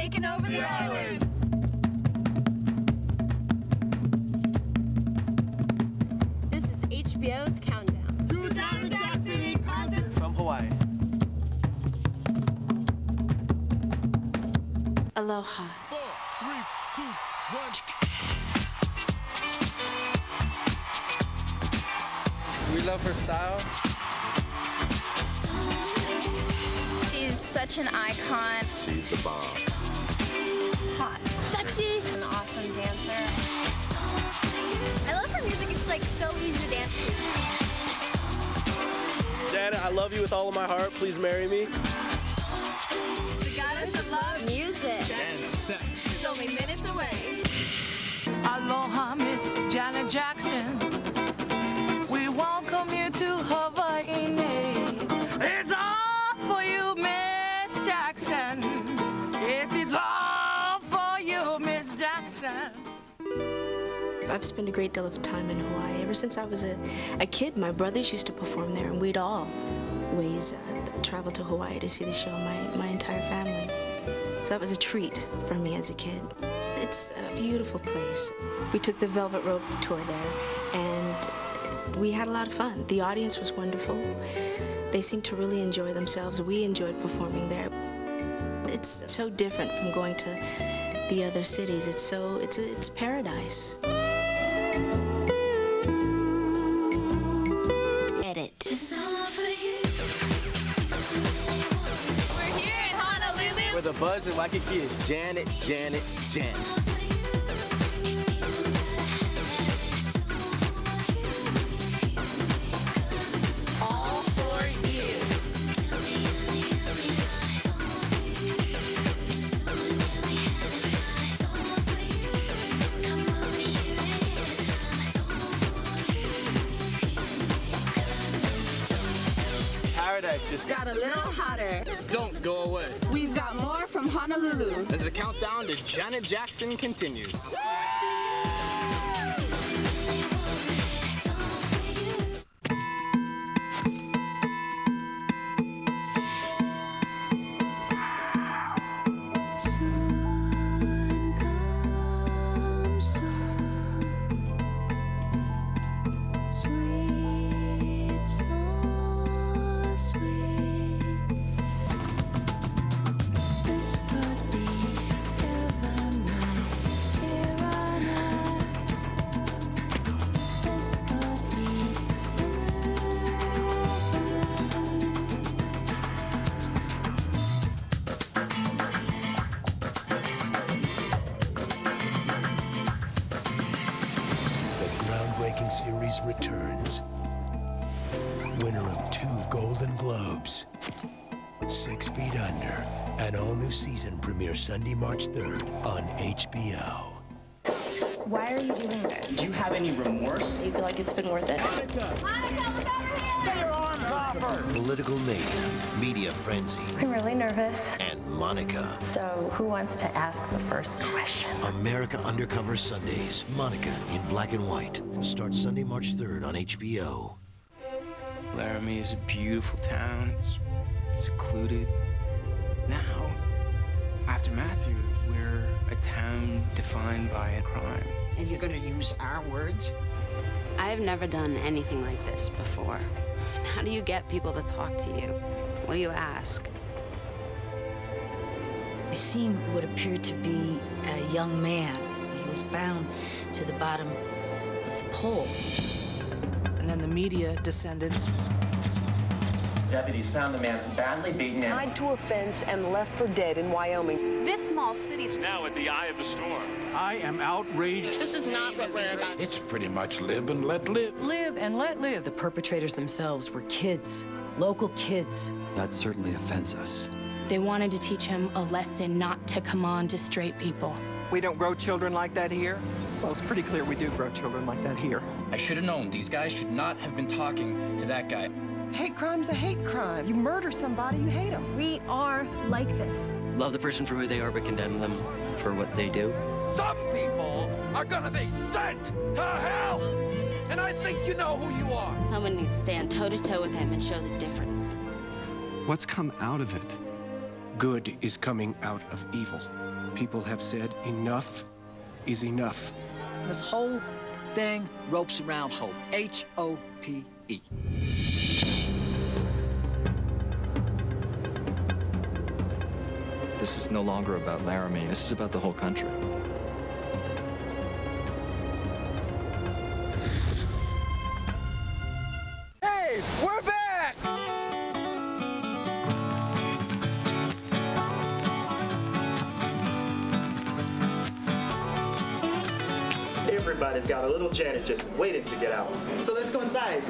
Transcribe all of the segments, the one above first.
taking over the island. This is HBO's Countdown. To Diamond Jackson in concert. From Hawaii. Aloha. We love her style. She's such an icon. She's the bomb. Hot. Sexy. An awesome dancer. I love her music. It's like so easy to dance to. Janet, I love you with all of my heart. Please marry me. The goddess of love. Music. And sex. She's only minutes away. Aloha, Miss Janet Jackson. I've spent a great deal of time in Hawaii. Ever since I was a, a kid, my brothers used to perform there, and we'd all ways uh, travel to Hawaii to see the show, my, my entire family. So that was a treat for me as a kid. It's a beautiful place. We took the Velvet Rope tour there, and we had a lot of fun. The audience was wonderful. They seemed to really enjoy themselves. We enjoyed performing there. It's so different from going to the other cities. It's so, it's, a, it's paradise. Where the buzz is like a kiss. Janet, Janet, Janet. All for you. Paradise just got. Got a little hotter. Don't go Honolulu. As the countdown to Janet Jackson continues. Series. Winner of two Golden Globes. Six Feet Under. An all new season premieres Sunday, March 3rd on HBO. Why are you doing this? Do you have any remorse? Do you feel like it's been worth it? Political mayhem, media frenzy, I'm really nervous. and Monica. So, who wants to ask the first question? America Undercover Sundays. Monica in black and white. Starts Sunday, March 3rd on HBO. Laramie is a beautiful town. It's secluded. Now, after Matthew, we're a town defined by a crime. And you're going to use our words? I've never done anything like this before. How do you get people to talk to you? What do you ask? I seen what appeared to be a young man. He was bound to the bottom of the pole. And then the media descended. Deputies found the man badly beaten and Tied to a fence and left for dead in Wyoming. This small city. is Now at the eye of the storm. I am outraged. This is not what we're about. It's pretty much live and let live. Live and let live. The perpetrators themselves were kids, local kids. that certainly offends us. They wanted to teach him a lesson not to come on to straight people. We don't grow children like that here? Well, it's pretty clear we do grow children like that here. I should have known. These guys should not have been talking to that guy. Hate crime's a hate crime. You murder somebody, you hate them. We are like this. Love the person for who they are, but condemn them for what they do. Some people are gonna be sent to hell! And I think you know who you are. Someone needs to stand toe to toe with him and show the difference. What's come out of it? Good is coming out of evil. People have said enough is enough. This whole thing ropes around hope. H O P E. This is no longer about Laramie. This is about the whole country. Hey, we're back! Everybody's got a little Janet just waiting to get out. So let's go inside.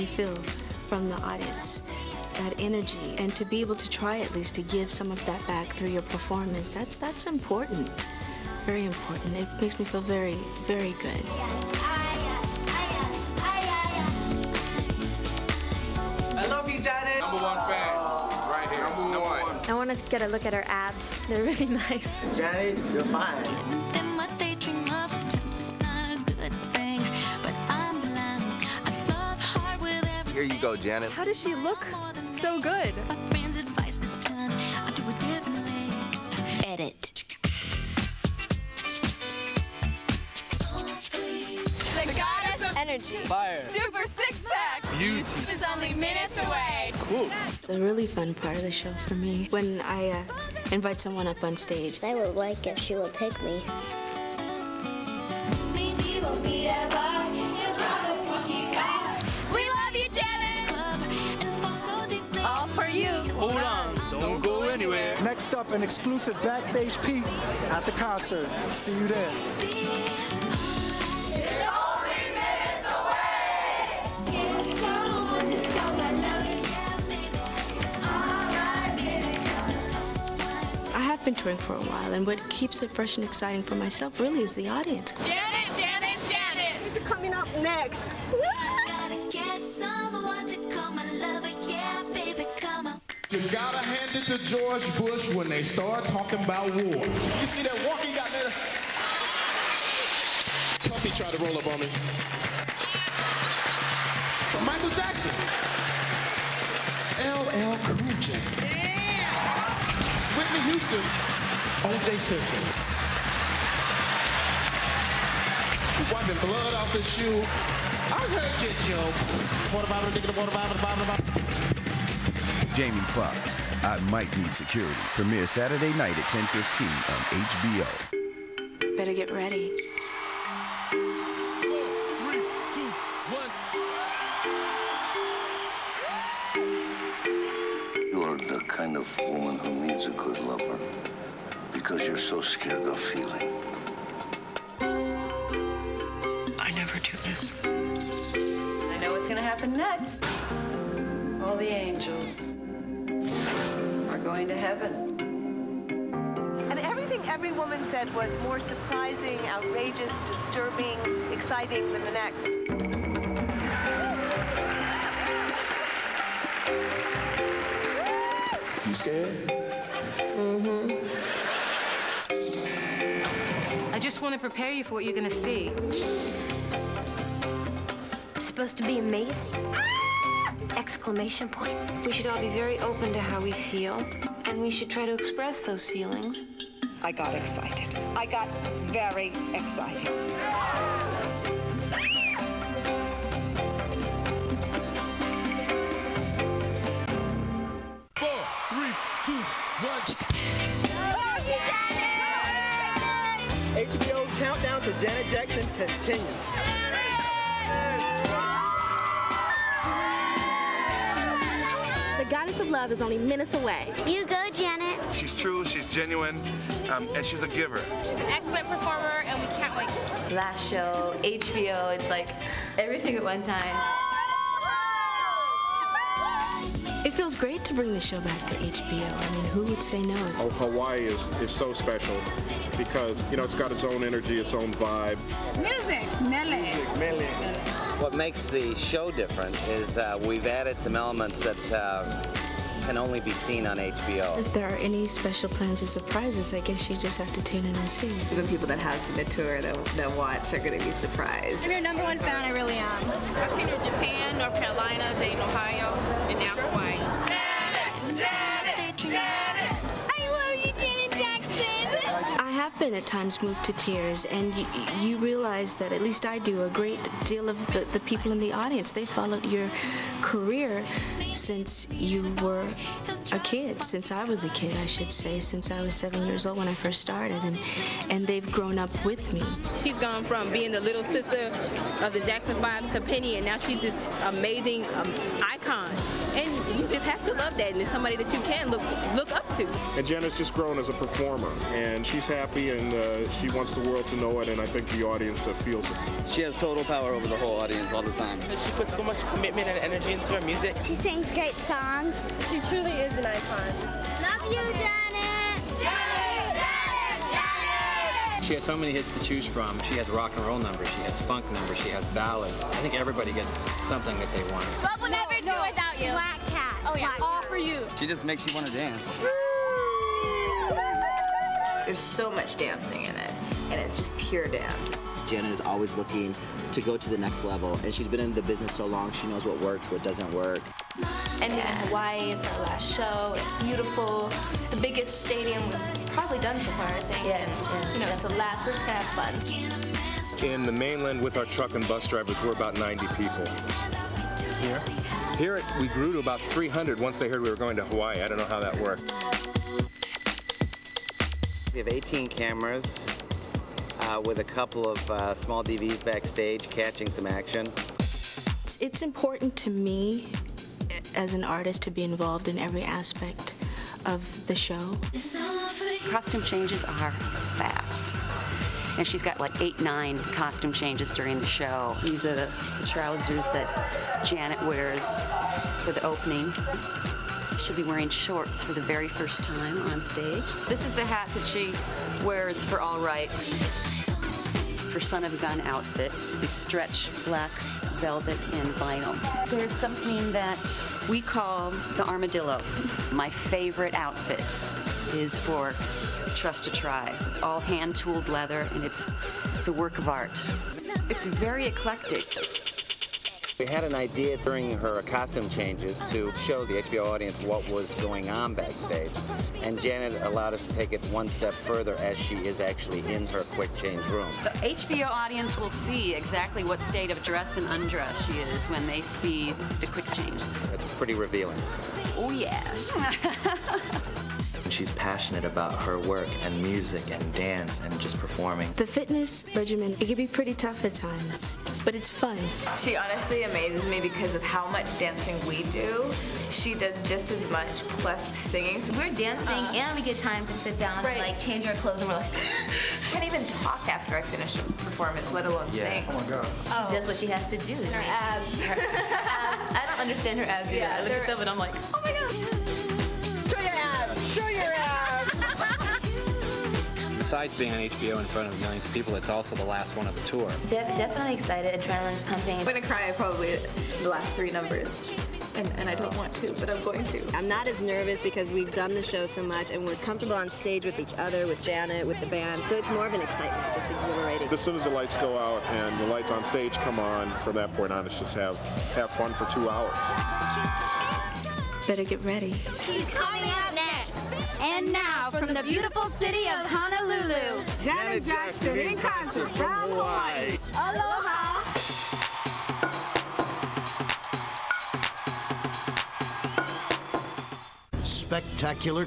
You feel from the audience, that energy, and to be able to try at least to give some of that back through your performance, that's that's important. Very important. It makes me feel very, very good. I love you, Janet. Number one fan. Right here. Number one. I want to get a look at her abs. They're really nice. Janet, you're fine. Here you go, Janet. How does she look so good? Edit. The goddess of energy. Fire. Super six pack. Beauty. Is only minutes away. Cool. The really fun part of the show for me when I uh, invite someone up on stage. I would like if she would pick me. Anywhere. Next up, an exclusive backstage peek at the concert. See you there. I have been touring for a while, and what keeps it fresh and exciting for myself really is the audience. Janet, Janet, Janet. Who's coming up next? Gotta hand it to George Bush when they start talking about war. You see that walk he got there? Puffy tried to roll up on me. Michael Jackson. LL Cool J. Whitney Houston. O.J. Simpson. Wiping blood off his shoe. I heard you, Joe. Water bottle, digging the water bottle, bottle, bottle. Jamie Foxx, I Might Need Security. Premiere Saturday night at 10:15 on HBO. Better get ready. You are the kind of woman who needs a good lover because you're so scared of feeling. I never do this. I know what's gonna happen next. All the angels are going to heaven. And everything every woman said was more surprising, outrageous, disturbing, exciting than the next. You scared? Mm-hmm. I just want to prepare you for what you're going to see. It's supposed to be amazing. Exclamation point. We should all be very open to how we feel, and we should try to express those feelings. I got excited. I got very excited. Four, three, two, one. HBO's countdown to Janet Jackson continues. Goddess of Love is only minutes away. You go, Janet. She's true, she's genuine, um, and she's a giver. She's an excellent performer, and we can't wait. Last show, HBO, it's like everything at one time. It feels great to bring the show back to HBO. I mean, who would say no? Oh, Hawaii is, is so special because, you know, it's got its own energy, its own vibe. Music, melody. Music, melody. What makes the show different is uh, we've added some elements that uh, can only be seen on HBO. If there are any special plans or surprises, I guess you just have to tune in and see. The people that have seen the tour that, that watch are going to be surprised. I'm your number one fan, I really am. I've seen her in Japan, North Carolina, Dayton, Ohio, been at times moved to tears, and you, you realize that, at least I do, a great deal of the, the people in the audience, they followed your career since you were a kid, since I was a kid, I should say, since I was seven years old when I first started, and, and they've grown up with me. She's gone from being the little sister of the Jackson 5 to Penny, and now she's this amazing um, icon. And you just have to love that, and it's somebody that you can look look up to. And Janet's just grown as a performer, and she's happy, and uh, she wants the world to know it, and I think the audience uh, feels it. She has total power over the whole audience all the time. She puts so much commitment and energy into her music. She sings great songs. She truly is an icon. Love you, Janet. She has so many hits to choose from. She has rock and roll numbers, she has funk numbers, she has ballads. I think everybody gets something that they want. Love will never no, do without you. Black cat. Oh yeah, Black all for you. She just makes you want to dance. There's so much dancing in it, and it's just pure dance. Janet is always looking to go to the next level, and she's been in the business so long, she knows what works, what doesn't work. Ending in Hawaii, it's our last show. It's beautiful. The biggest stadium we've probably done so far, I think. Yeah, and, yeah. you know, it's the last. We're just gonna have fun. In the mainland with our truck and bus drivers, we're about 90 people. Here? Here, it, we grew to about 300 once they heard we were going to Hawaii. I don't know how that worked. We have 18 cameras uh, with a couple of uh, small DVs backstage catching some action. It's, it's important to me as an artist to be involved in every aspect of the show. Costume changes are fast. And she's got like eight, nine costume changes during the show. These are the, trousers that Janet wears for the opening. She'll be wearing shorts for the very first time on stage. This is the hat that she wears for All Right. Her son of a gun outfit the stretch black velvet and vinyl. There's something that we call the armadillo. My favorite outfit is for Trust a Try. It's all hand-tooled leather and it's it's a work of art. It's very eclectic. We had an idea during her costume changes to show the HBO audience what was going on backstage, and Janet allowed us to take it one step further as she is actually in her quick change room. The HBO audience will see exactly what state of dress and undress she is when they see the quick change. It's pretty revealing. Oh yeah. She's passionate about her work and music and dance and just performing. The fitness regimen, it can be pretty tough at times, but it's fun. She honestly amazes me because of how much dancing we do. She does just as much plus singing. So we're dancing Uh, and we get time to sit down Right. and like change our clothes and we're like, can't even talk after I finish a performance, let alone Yeah. sing. Oh my God. she does what she has to do. And her abs. Her abs. I don't understand her abs either. Yeah, I look at them and I'm like, oh my god. Besides being on HBO in front of millions of people, it's also the last one of the tour. Def- definitely excited. Adrenaline's pumping. I'm gonna cry probably the last three numbers. And, and I don't want to, but I'm going to. I'm not as nervous because we've done the show so much and we're comfortable on stage with each other, with Janet, with the band. So it's more of an excitement, just exhilarating. As soon as the lights go out and the lights on stage come on, from that point on, it's just have have fun for two hours. Better get ready. She's coming up next. And now, from the beautiful city of Honolulu, Janet Jackson in concert from Hawaii. Aloha. Spectacular